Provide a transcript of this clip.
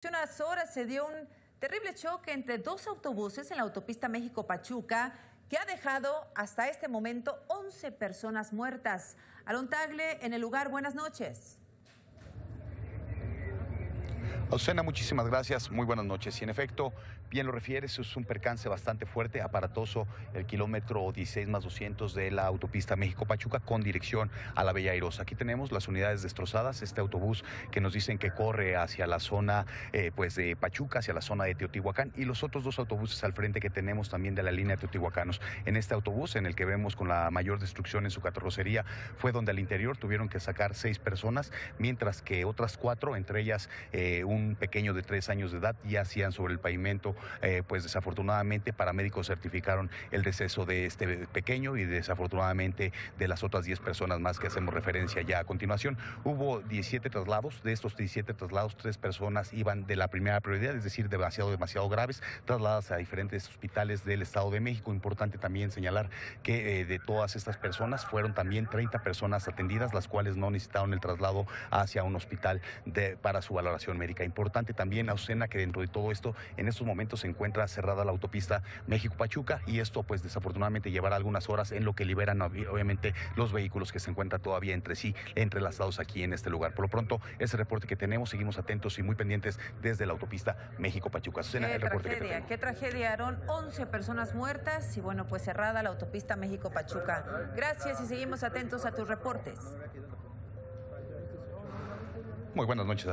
Hace unas horas se dio un terrible choque entre dos autobuses en la autopista México-Pachuca que ha dejado hasta este momento 11 personas muertas. Alon Tagle, en el lugar, buenas noches. Azucena, muchísimas gracias. Muy buenas noches. Y en efecto, bien lo refieres, es un percance bastante fuerte, aparatoso, el kilómetro 16 más 200 de la autopista México-Pachuca con dirección a la Bella Airosa. Aquí tenemos las unidades destrozadas, este autobús que nos dicen que corre hacia la zona eh, pues de Pachuca, hacia la zona de Teotihuacán, y los otros dos autobuses al frente que tenemos también de la línea de Teotihuacanos. En este autobús, en el que vemos con la mayor destrucción en su carrocería, fue donde al interior tuvieron que sacar seis personas, mientras que otras cuatro, entre ellas eh, un un pequeño de tres años de edad yacían sobre el pavimento, eh, pues desafortunadamente paramédicos certificaron el deceso de este pequeño y desafortunadamente de las otras 10 personas más que hacemos referencia ya a continuación. Hubo 17 traslados, de estos 17 traslados, tres personas iban de la primera prioridad, es decir, demasiado, demasiado graves, trasladadas a diferentes hospitales del Estado de México. Importante también señalar que eh, de todas estas personas fueron también 30 personas atendidas, las cuales no necesitaron el traslado hacia un hospital de, para su valoración médica importante también, Azucena, que dentro de todo esto, en estos momentos se encuentra cerrada la autopista México-Pachuca y esto, pues desafortunadamente, llevará algunas horas en lo que liberan, obviamente, los vehículos que se encuentran todavía entre sí, entrelazados aquí en este lugar. Por lo pronto, ese reporte que tenemos, seguimos atentos y muy pendientes desde la autopista México-Pachuca. Qué el reporte tragedia, qué tragedia, Aaron. 11 personas muertas y, bueno, pues cerrada la autopista México-Pachuca. Gracias y seguimos atentos a tus reportes. Muy buenas noches.